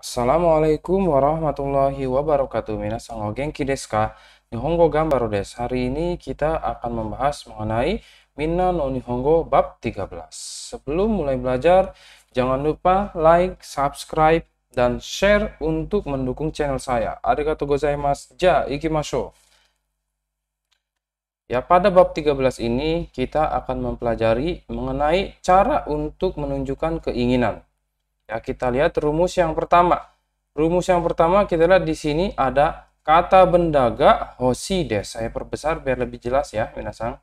Assalamualaikum warahmatullahi wabarakatuh. Minasan genki desu ka? Nihongo Gambaru desu. Hari ini kita akan membahas mengenai Minna no Nihongo bab 13. Sebelum mulai belajar, jangan lupa like, subscribe, dan share untuk mendukung channel saya. Arigatou gozaimasu. Ja, ikimashou. Ya, pada bab 13 ini kita akan mempelajari mengenai cara untuk menunjukkan keinginan. Ya, kita lihat rumus yang pertama. Rumus yang pertama kita lihat di sini ada kata bendaga hosides. Saya perbesar biar lebih jelas ya, minasang.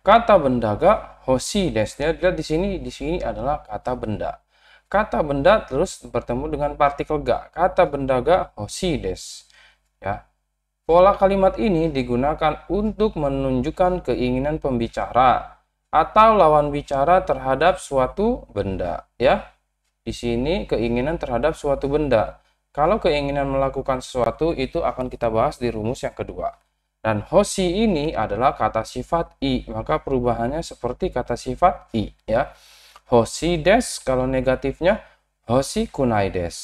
Kata bendaga hosides. Ya, lihat di sini di sini adalah kata benda. Kata benda terus bertemu dengan partikel ga. Kata bendaga hosides. Ya. Pola kalimat ini digunakan untuk menunjukkan keinginan pembicara atau lawan bicara terhadap suatu benda ya. Di sini keinginan terhadap suatu benda. Kalau keinginan melakukan sesuatu itu akan kita bahas di rumus yang kedua. Dan hoshi ini adalah kata sifat i maka perubahannya seperti kata sifat i ya. Hoshi des kalau negatifnya hoshi kunai des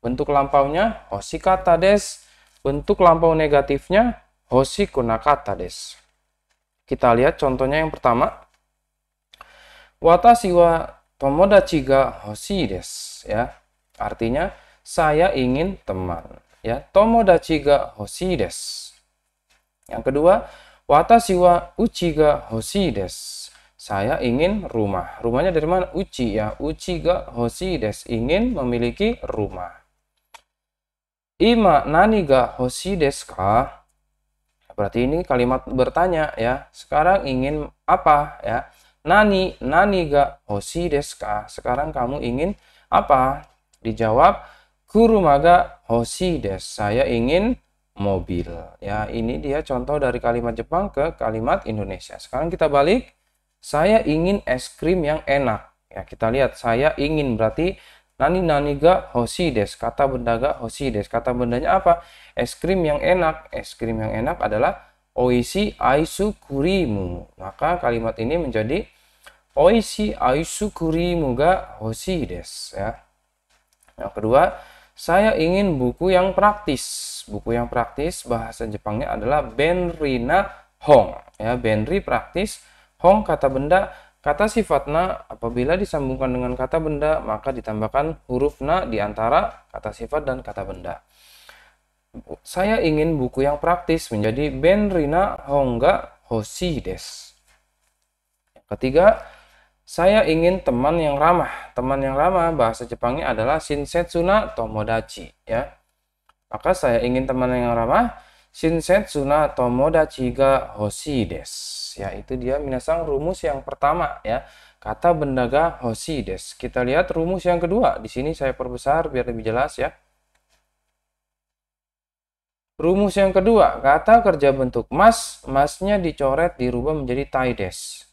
bentuk lampaunya hoshi kata des bentuk lampau negatifnya hoshi kunakata des kita lihat contohnya yang pertama Watashi wa tomodachi ga hoshii desu ya. Artinya saya ingin teman ya. Tomodachi ga hoshii desu. Yang kedua, watashi wa uchi ga hoshii desu. Saya ingin rumah. Rumahnya dari mana? Uchi ya. Uchi ga hoshii desu. Ingin memiliki rumah. Ima nani ga hoshii desu ka? Berarti ini kalimat bertanya ya. Sekarang ingin apa ya? Nani, nani ga hoshi desu ka? Sekarang kamu ingin apa? Dijawab, kurumaga hoshi desu. Saya ingin mobil. Ya, ini dia contoh dari kalimat Jepang ke kalimat Indonesia. Sekarang kita balik. Saya ingin es krim yang enak. Ya, kita lihat saya ingin berarti nani nani ga hoshi desu. Kata benda ga hoshi desu. Kata bendanya apa? Es krim yang enak. Es krim yang enak adalah oishi aisu kurimu. Maka kalimat ini menjadi oishi aisu kurimu ga hoshi desu ya. Yang kedua, saya ingin buku yang praktis. Buku yang praktis bahasa Jepangnya adalah benrina hong ya. Benri praktis, hong kata benda, kata sifatnya apabila disambungkan dengan kata benda maka ditambahkan huruf na di antara kata sifat dan kata benda saya ingin buku yang praktis menjadi Benrina Hongga Hoshi des. Ketiga, saya ingin teman yang ramah. Teman yang ramah bahasa Jepangnya adalah Shinsetsuna Tomodachi ya. Maka saya ingin teman yang ramah Shinsetsuna Tomodachi ga Hoshi des. Ya, itu dia minasang rumus yang pertama ya. Kata benda ga Hoshi des. Kita lihat rumus yang kedua. Di sini saya perbesar biar lebih jelas ya. Rumus yang kedua, kata kerja bentuk mas, masnya dicoret dirubah menjadi taides.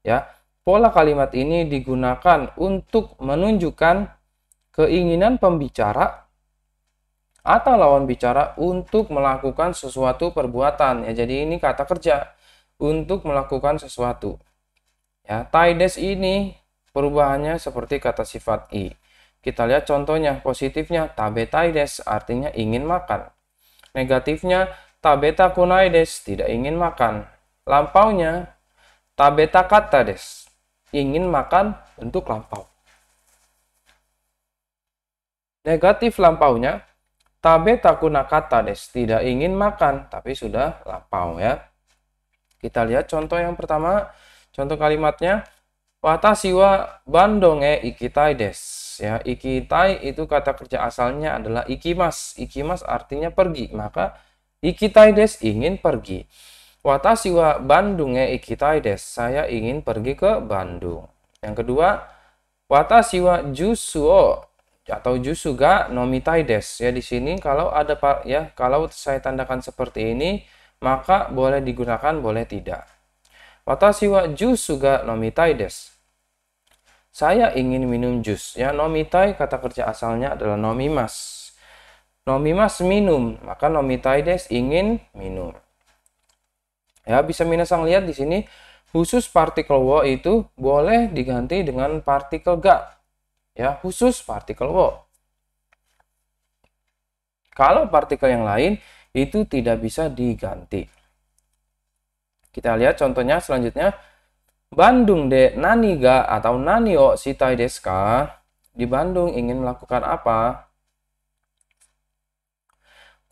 Ya, pola kalimat ini digunakan untuk menunjukkan keinginan pembicara atau lawan bicara untuk melakukan sesuatu perbuatan. Ya, jadi ini kata kerja untuk melakukan sesuatu. Ya, taides ini perubahannya seperti kata sifat i. Kita lihat contohnya, positifnya tabe taides artinya ingin makan. Negatifnya, tabeta kunai des, tidak ingin makan. Lampaunya, tabeta kata des, ingin makan untuk lampau. Negatif lampaunya, tabeta kata des, tidak ingin makan, tapi sudah lampau ya. Kita lihat contoh yang pertama, contoh kalimatnya, Watashi wa bandong e ikitai des ya ikitai itu kata kerja asalnya adalah ikimas ikimas artinya pergi maka ikitai des ingin pergi watashi wa Bandung ya ikitai des saya ingin pergi ke Bandung yang kedua watashi wa jusuo atau jusu ga nomitai des ya di sini kalau ada ya kalau saya tandakan seperti ini maka boleh digunakan boleh tidak watashi wa jusu ga nomitai des saya ingin minum jus. Ya, nomitai kata kerja asalnya adalah nomimas. Nomimas minum, maka nomitai des ingin minum. Ya, bisa minasang lihat di sini khusus partikel wo itu boleh diganti dengan partikel ga. ya khusus partikel wo. Kalau partikel yang lain itu tidak bisa diganti. Kita lihat contohnya selanjutnya. Bandung de naniga atau nanio sitai deska. Di Bandung ingin melakukan apa?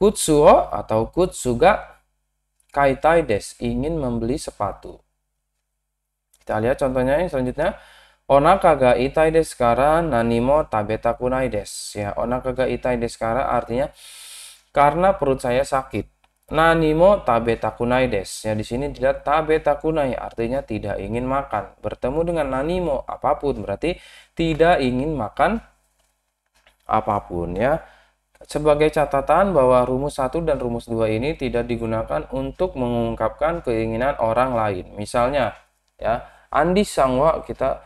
Kutsuo atau kutsuga kaitai des ingin membeli sepatu. Kita lihat contohnya yang selanjutnya. Onaka ga itai desu kara nanimo tabeta kunai desu. Ya, onaka ga itai desu kara artinya karena perut saya sakit. Nanimo tabeta kunai des. Ya di sini tidak tabeta kunai artinya tidak ingin makan. Bertemu dengan nanimo apa pun berarti tidak ingin makan apa pun ya. Sebagai catatan bahwa rumus 1 dan rumus 2 ini tidak digunakan untuk mengungkapkan keinginan orang lain. Misalnya ya, Andi Sangwa kita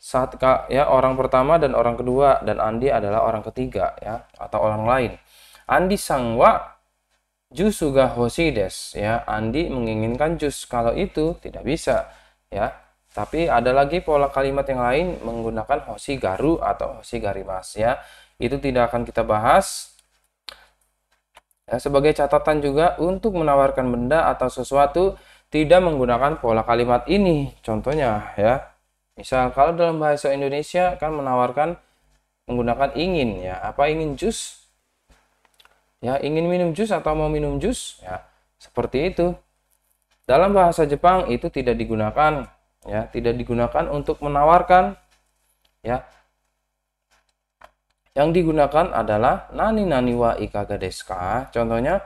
saat ya orang pertama dan orang kedua dan Andi adalah orang ketiga ya atau orang lain. Andi Sangwa jus juga hosides ya Andi menginginkan jus kalau itu tidak bisa ya tapi ada lagi pola kalimat yang lain menggunakan hoshi garu atau hoshi garimas ya itu tidak akan kita bahas ya sebagai catatan juga untuk menawarkan benda atau sesuatu tidak menggunakan pola kalimat ini. Contohnya ya. Misal kalau dalam bahasa Indonesia kan menawarkan menggunakan ingin ya. Apa ingin jus? Ya ingin minum jus atau mau minum jus? Ya seperti itu. Dalam bahasa Jepang itu tidak digunakan ya. Tidak digunakan untuk menawarkan ya yang digunakan adalah nani nani wa ikaga deska contohnya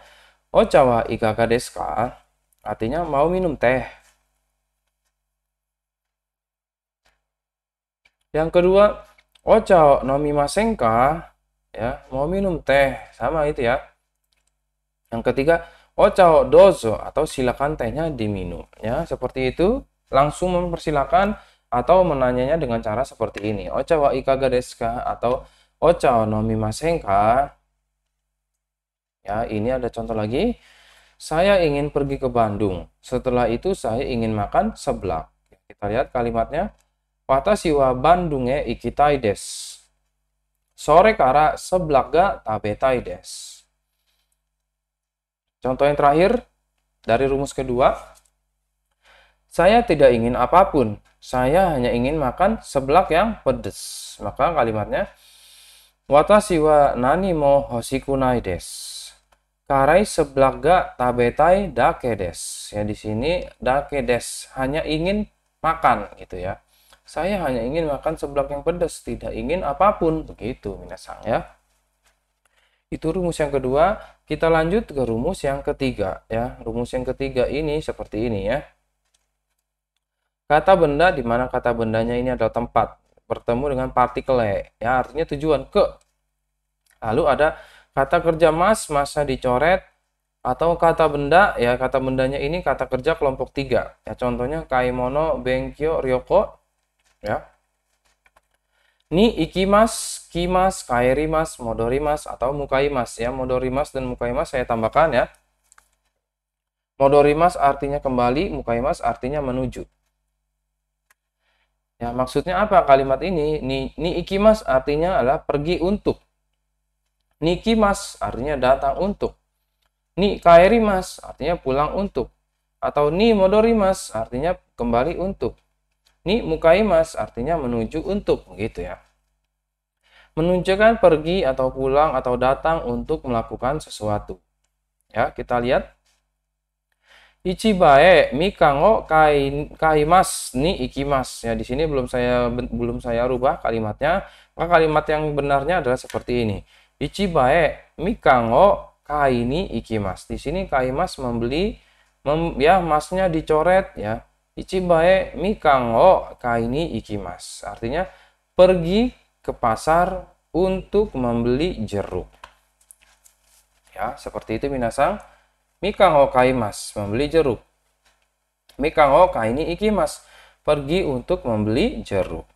ocha wa ikaga deska artinya mau minum teh. Yang kedua ocha nomi masenka ya mau minum teh. Sama itu ya. Yang ketiga ochao dozo atau silakan tehnya diminum ya. Seperti itu langsung mempersilakan atau menanyanya dengan cara seperti ini. Ocha wa ikaga deska atau ocha no mimasenka ya ini ada contoh lagi saya ingin pergi ke Bandung setelah itu saya ingin makan seblak kita lihat kalimatnya watashi wa Bandunge ikitai desu Sore kara seblaga tabetai des. Contoh yang terakhir dari rumus kedua. Saya tidak ingin apa pun. Saya hanya ingin makan seblak yang pedas. Maka kalimatnya Watashi wa nani mo hoshikunai des. Karai seblaga tabetai dake des. Ya di sini dake des hanya ingin makan gitu ya. Saya hanya ingin makan seblak yang pedas, tidak ingin apa pun. Begitu, minasang ya. Itu rumus yang kedua. Kita lanjut ke rumus yang ketiga ya. Rumus yang ketiga ini seperti ini ya. Kata benda di mana kata bendanya ini adalah tempat bertemu dengan partikel ya artinya tujuan ke. Lalu ada kata kerja mas, masa dicoret atau kata benda ya kata bendanya ini kata kerja kelompok tiga ya contohnya kaimono, benkyo, ryoko ya. Ni ikimas, kimas, kairimas, modorimas atau mukaimas ya. Modorimas dan mukaimas saya tambahkan ya. Modorimas artinya kembali, mukaimas artinya menuju. Ya, maksudnya apa kalimat ini? Ni, ni ikimas artinya adalah pergi untuk. Ni kimas artinya datang untuk. Ni kairimas artinya pulang untuk. Atau ni modorimas artinya kembali untuk. Ni mukaimas artinya menuju untuk gitu ya. Menunjukkan pergi atau pulang atau datang untuk melakukan sesuatu. Ya, kita lihat. Ichibae mikango kai kaimas ni ikimas. Ya, di sini belum saya belum saya rubah kalimatnya. Maka kalimat yang benarnya adalah seperti ini. Ichibae mikango kai ni ikimas. Di sini kaimas membeli mem, ya masnya dicoret ya Ichibae mikan o kaini ikimas. Artinya pergi ke pasar untuk membeli jeruk. Ya, seperti itu minasang. Mikan o kaimas, membeli jeruk. Mikan o kaini ikimas, pergi untuk membeli jeruk.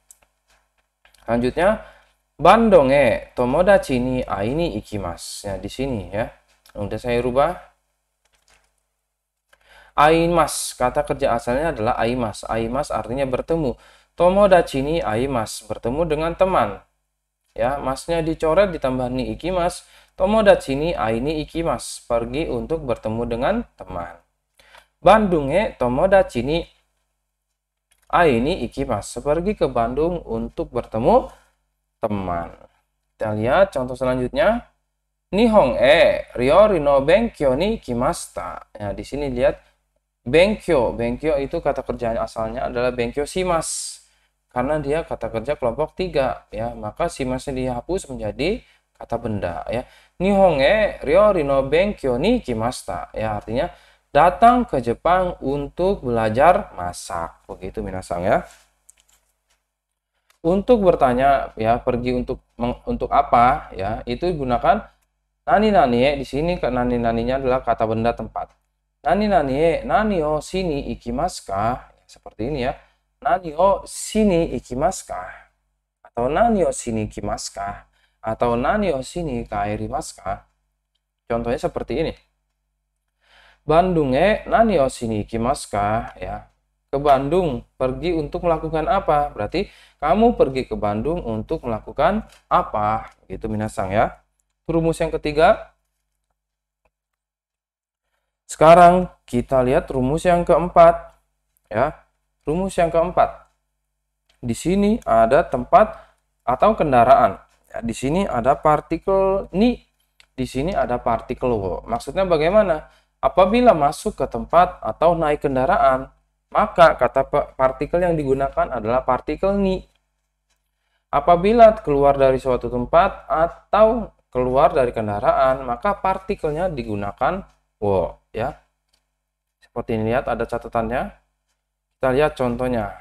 Selanjutnya, bandonge tomodachi ni aini ikimas. Ya, di sini ya. Udah saya rubah Aimas, kata kerja asalnya adalah aimas. Aimas artinya bertemu. Tomodachi ni aimas, bertemu dengan teman. ya masnya dicoret ditambah ni ikimas tomodachi ni aini ikimas pergi untuk bertemu dengan teman Bandungnya tomodachi ni aini ikimas pergi ke Bandung untuk bertemu teman kita lihat contoh selanjutnya Nihong e ryo rino benkyo ni kimasta. Ya, di sini lihat benkyo. Benkyo itu kata kerja asalnya adalah benkyo simas. Karena dia kata kerja kelompok tiga, ya, maka simasnya dihapus menjadi kata benda, ya. Nihong e ryo rino benkyo ni kimasta. Ya, artinya datang ke Jepang untuk belajar masak. Begitu minasang ya. Untuk bertanya ya pergi untuk untuk apa ya itu gunakan Nani nani di sini nani naninya adalah kata benda tempat. Nani nani nani o sini ikimaska seperti ini ya. Nani o sini ikimaska atau nani o sini ikimaska atau nani o sini kairimaska. Contohnya seperti ini. Bandung e nani o sini ikimaska ya. Ke Bandung pergi untuk melakukan apa? Berarti kamu pergi ke Bandung untuk melakukan apa? Gitu minasang ya. Rumus yang ketiga. Sekarang kita lihat rumus yang keempat. Ya, rumus yang keempat. Di sini ada tempat atau kendaraan. Di sini ada partikel ni. Di sini ada partikel wo. Maksudnya bagaimana? Apabila masuk ke tempat atau naik kendaraan, maka kata partikel yang digunakan adalah partikel ni. Apabila keluar dari suatu tempat atau keluar dari kendaraan, maka partikelnya digunakan wo ya. Seperti ini lihat ada catatannya. Kita lihat contohnya.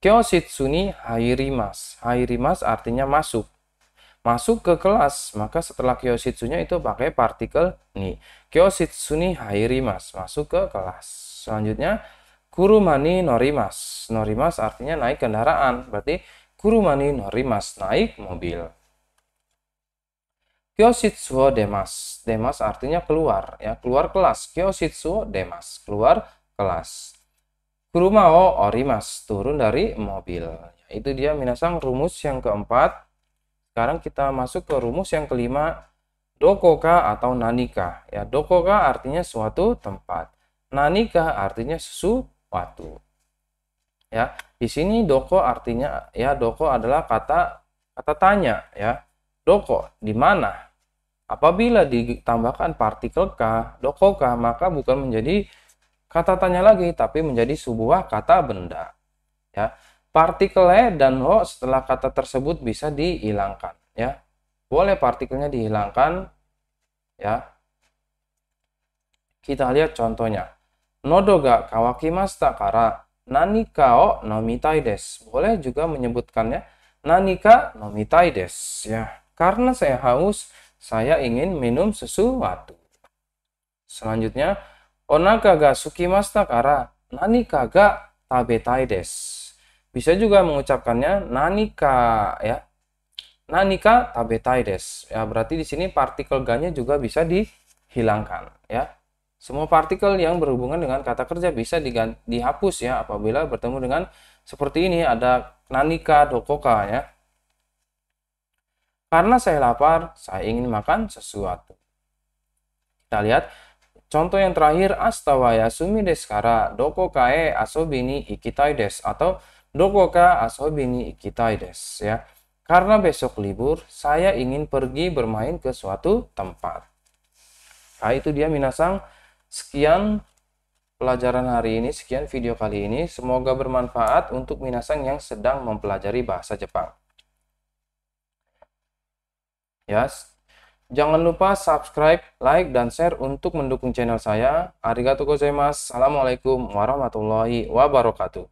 Kyoshitsu ni hairimas. Hairimas artinya masuk. Masuk ke kelas, maka setelah kyoshitsunya itu pakai partikel ni. Kyoshitsu ni hairimas. Masuk ke kelas. Selanjutnya, kurumani norimas. Norimas artinya naik kendaraan. Berarti kurumani norimas, naik mobil. Kyoshitsuo demas. Demas artinya keluar, ya keluar kelas. Kyoshitsuo demas, keluar kelas. Kurumao orimas, turun dari mobil. Itu dia minasang rumus yang keempat. Sekarang kita masuk ke rumus yang kelima. Dokoka atau nanika. Ya, dokoka artinya suatu tempat. Nanika artinya sesuatu. Ya, di sini doko artinya ya doko adalah kata kata tanya ya. Doko di mana? Apabila ditambahkan partikel K, doko K, maka bukan menjadi kata tanya lagi, tapi menjadi sebuah kata benda. Ya, partikel E dan ho setelah kata tersebut bisa dihilangkan. Ya, boleh partikelnya dihilangkan. Ya, kita lihat contohnya. Nodo ga kawakimasta kara nanika o nomitai desu. Boleh juga menyebutkannya nanika nomitai desu. Ya, karena saya haus, saya ingin minum sesuatu. Selanjutnya, onaka ga sukimasta kara nanika ga tabetai desu. Bisa juga mengucapkannya nanika ya. Nanika tabetai desu. Ya, berarti di sini partikel ga-nya juga bisa dihilangkan ya. Semua partikel yang berhubungan dengan kata kerja bisa dihapus ya apabila bertemu dengan seperti ini ada nanika dokoka ya. Karena saya lapar, saya ingin makan sesuatu. Kita lihat contoh yang terakhir astawaya sumi deskara doko kae asobi ni ikitai des atau doko ka asobi ikitai des ya. Karena besok libur, saya ingin pergi bermain ke suatu tempat. Nah, itu dia minasang. Sekian pelajaran hari ini, sekian video kali ini. Semoga bermanfaat untuk minasang yang sedang mempelajari bahasa Jepang. Ya, jangan lupa subscribe, like, dan share untuk mendukung channel saya. Arigatou gozaimasu. Assalamualaikum warahmatullahi wabarakatuh.